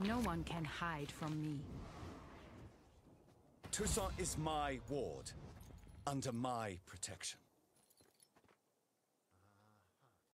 No one can hide from me. Toussaint is my ward, under my protection.